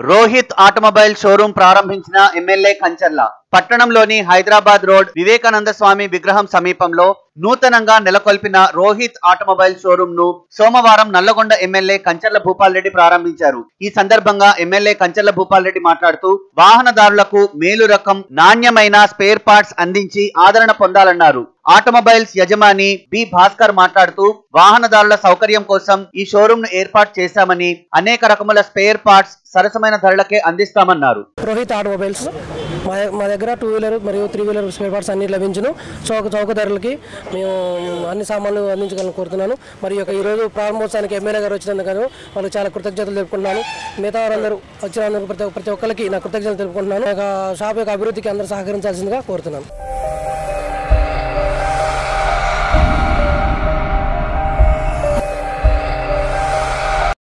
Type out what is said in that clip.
Rohit automobile showroom ప్రారంభించిన MLA Kancharla పట్టణంలోని Hyderabad road Vivekananda Swami విగ్రహం సమీపంలో నూతనంగా నెలకొల్పిన రోహిత్ ఆటోమొబైల్ షోరూం ను సోమవారం నల్లగొండ ఎమ్మెల్యే కంచర్ల భూపాల్ రెడ్డి ప్రారంభించారు. ఈ సందర్భంగా ఎమ్మెల్యే కంచర్ల భూపాల్ రెడ్డి మాట్లాడుతూ వాహనదారులకు మేలు రకం నాణ్యమైన స్పేర్ పార్ట్స్ అందించి ఆదరణ పొందాలన్నారు. ఆటోమొబైల్స్ యజమాని బి. భాస్కర్ మాట్లాడుతూ వాహనదారుల సౌకర్యం కోసం ఈ షోరూం ను ఏర్పాటు చేశామని అనేక రకముల స్పేర్ పార్ట్స్ సరసమైన ధరలకే అందిస్తామన్నారు. రోహిత్ ఆటోమొబైల్స్ మా మా దగ్గర టూ వీలర్ మరియు త్రీ వీలర్ స్పేర్ పార్ట్స్ అన్ని లభించును. చౌక చౌక ధరలకి మేము అన్ని సామాన్లు అందించగలను కోరుతున్నాను. మరి యొక్క ఈరోజు ప్రారంభోత్సవానికి ఎమ్మెల్యే గారు వచ్చినందుకు వాళ్ళకి చాలా కృతజ్ఞతలు తెలుపుకుంటున్నాను. మిగతా వారందరూ వచ్చిన ప్రతి ప్రతి ఒక్కరికి నా కృతజ్ఞతలు తెలుపుకుంటున్నాను. షాప్ యొక్క అభివృద్ధికి అందరూ సహకరించాల్సిందిగా కోరుతున్నాను.